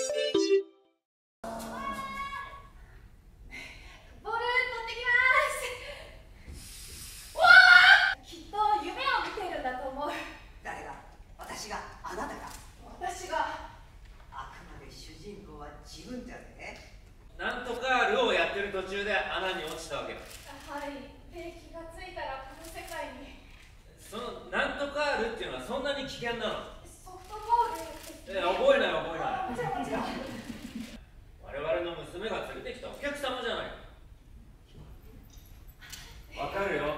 ボール取ってきます。わあきっと夢を見ているんだと思う。誰が？私があなたが。私があくまで主人公は自分じゃねなんとかルをやってる途中で穴に落ちたわけだはいで気がついたらこの世界にそのなんとかルっていうのはそんなに危険なの？ソフトボールえ覚えない覚えないもちろんもちろん我々の娘が連れてきたお客様じゃないわかるよ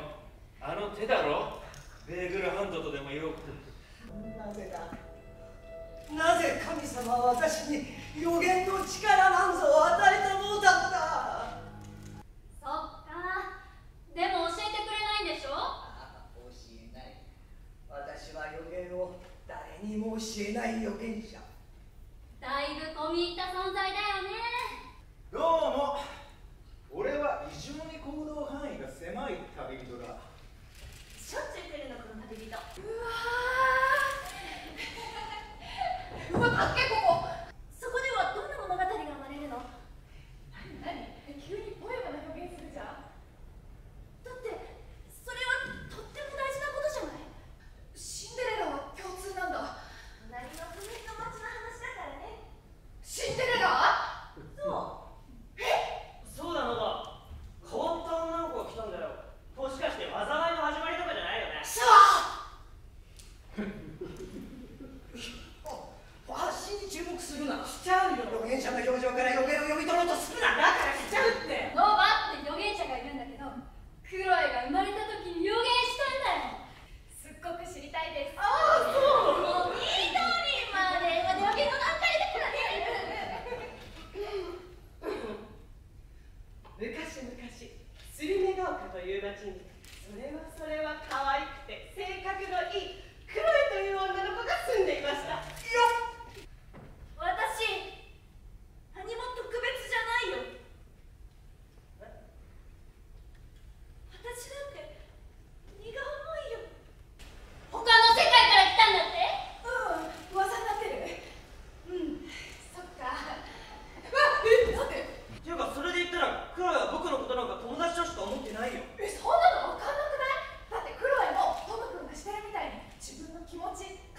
あの手だろ？ベーグルハンドとでも言おうなぜだ？なぜ神様は私に予言の力なんぞを与えてものだそっか。でも教えてくれないんでしょ？あ教えない。私は予言を誰にも教えない預言者。だいぶ込み入った存在だよね。どうも。俺は異常に行動範囲が狭い旅人だ来るのこの旅人者の表情から予言を読み取ろうとするな。だから来ちゃうって。ノーバって予言者がいるんだけどクロエが生まれた時に予言したんだよ。すっごく知りたいです。ああそう。もう緑まで話で予言の段階だからね。昔々スり目が丘という町にそれはそれは可愛くて性格のいい気持ち